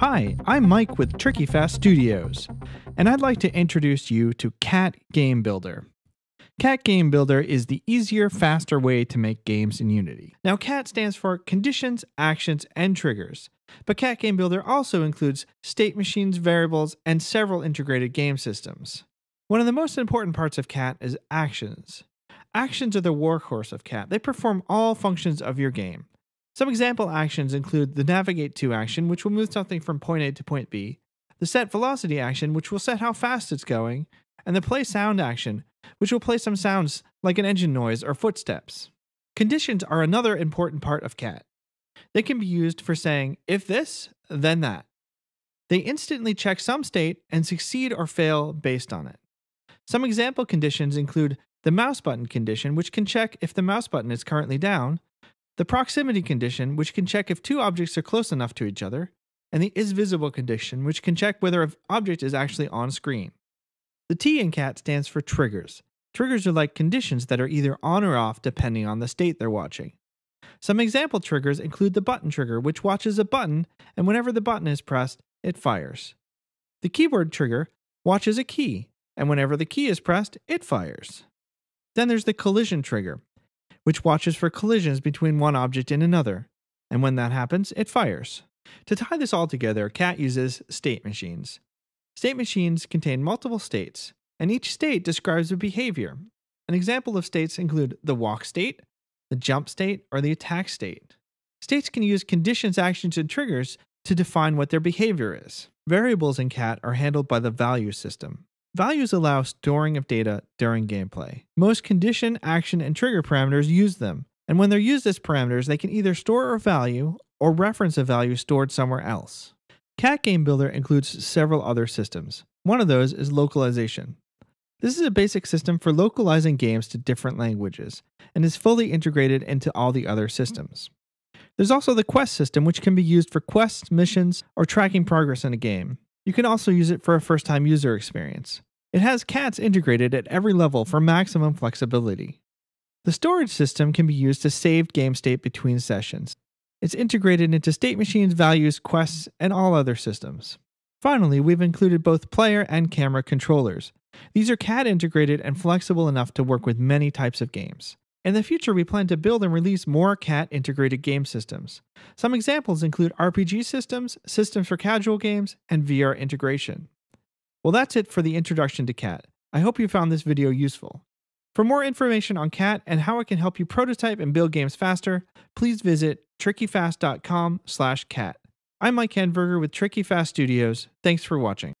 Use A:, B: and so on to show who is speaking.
A: Hi, I'm Mike with Tricky Fast Studios, and I'd like to introduce you to Cat Game Builder. Cat Game Builder is the easier, faster way to make games in Unity. Now, CAT stands for Conditions, Actions, and Triggers, but Cat Game Builder also includes state machines, variables, and several integrated game systems. One of the most important parts of CAT is actions. Actions are the workhorse of CAT. They perform all functions of your game. Some example actions include the navigate to action, which will move something from point A to point B, the set velocity action, which will set how fast it's going, and the play sound action, which will play some sounds like an engine noise or footsteps. Conditions are another important part of CAT. They can be used for saying, if this, then that. They instantly check some state and succeed or fail based on it. Some example conditions include the mouse button condition, which can check if the mouse button is currently down, the proximity condition, which can check if two objects are close enough to each other, and the is visible condition, which can check whether an object is actually on screen. The T in CAT stands for triggers. Triggers are like conditions that are either on or off depending on the state they're watching. Some example triggers include the button trigger, which watches a button, and whenever the button is pressed, it fires. The keyboard trigger watches a key, and whenever the key is pressed, it fires. Then there's the collision trigger, which watches for collisions between one object and another, and when that happens, it fires. To tie this all together, CAT uses state machines. State machines contain multiple states, and each state describes a behavior. An example of states include the walk state, the jump state, or the attack state. States can use conditions, actions, and triggers to define what their behavior is. Variables in CAT are handled by the value system. Values allow storing of data during gameplay. Most condition, action, and trigger parameters use them, and when they're used as parameters, they can either store a value or reference a value stored somewhere else. Cat Game Builder includes several other systems. One of those is localization. This is a basic system for localizing games to different languages and is fully integrated into all the other systems. There's also the quest system, which can be used for quests, missions, or tracking progress in a game. You can also use it for a first time user experience. It has cats integrated at every level for maximum flexibility. The storage system can be used to save game state between sessions. It's integrated into state machines, values, quests, and all other systems. Finally, we've included both player and camera controllers. These are CAT integrated and flexible enough to work with many types of games. In the future, we plan to build and release more CAT integrated game systems. Some examples include RPG systems, systems for casual games, and VR integration. Well, that's it for the introduction to CAT. I hope you found this video useful. For more information on CAT and how it can help you prototype and build games faster, please visit trickyfast.com/cat. I'm Mike Handberger with Tricky Fast Studios. Thanks for watching.